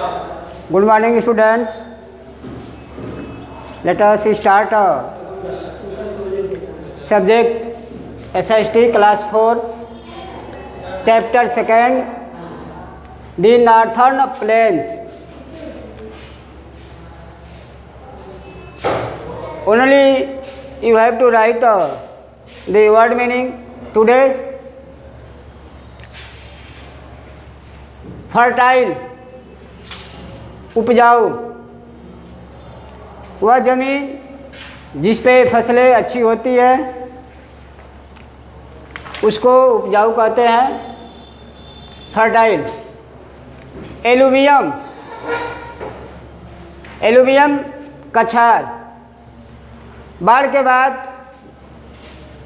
Good morning, students. Let us start uh, subject SST class 4, chapter 2nd, the Northern Plains. Only you have to write uh, the word meaning. Today, fertile. उपजाऊ वह ज़मीन जिस पे फसलें अच्छी होती है उसको उपजाऊ कहते हैं फर्टाइल एलुवियम एलुवियम कछार बाढ़ के बाद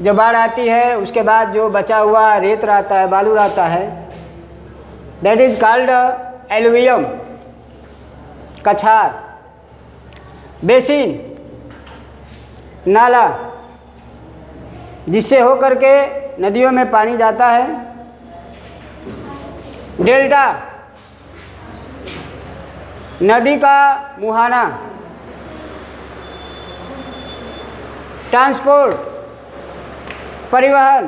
जो बाढ़ आती है उसके बाद जो बचा हुआ रेत रहता है बालू रहता है दैट इज़ कॉल्ड एलुवियम कछार बेसिन नाला जिससे होकर के नदियों में पानी जाता है डेल्टा नदी का मुहाना ट्रांसपोर्ट परिवहन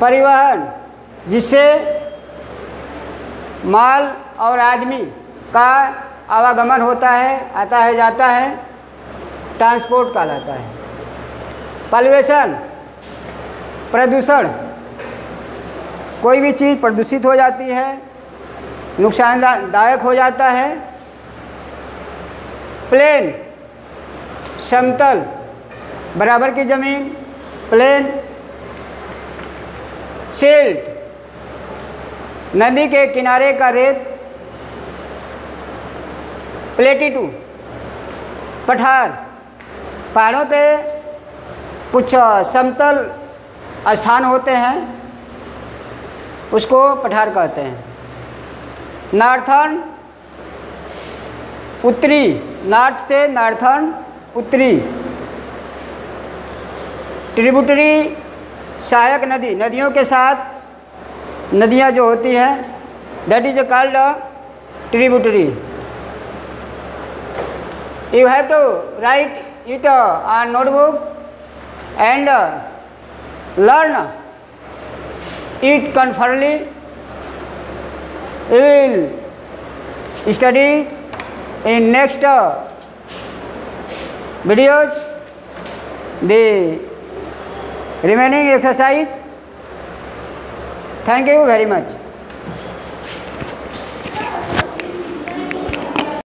परिवहन जिससे माल और आदमी का आवागमन होता है आता है जाता है ट्रांसपोर्ट कहलाता है पल्यूशन प्रदूषण कोई भी चीज़ प्रदूषित हो जाती है नुकसानदायक हो जाता है प्लेन समतल बराबर की ज़मीन प्लेन सिल्ट नदी के किनारे का रेत प्लेटिटू पठार पहाड़ों पे कुछ समतल स्थान होते हैं उसको पठार कहते हैं नॉर्थर्न उत्तरी नॉर्थ से नॉर्थर्न उत्तरी ट्रिब्यूटरी सहायक नदी नदियों के साथ नदियाँ जो होती हैं that is called tributary you have to write it on uh, notebook and uh, learn it carefully. You will study in next uh, videos the remaining exercise. Thank you very much.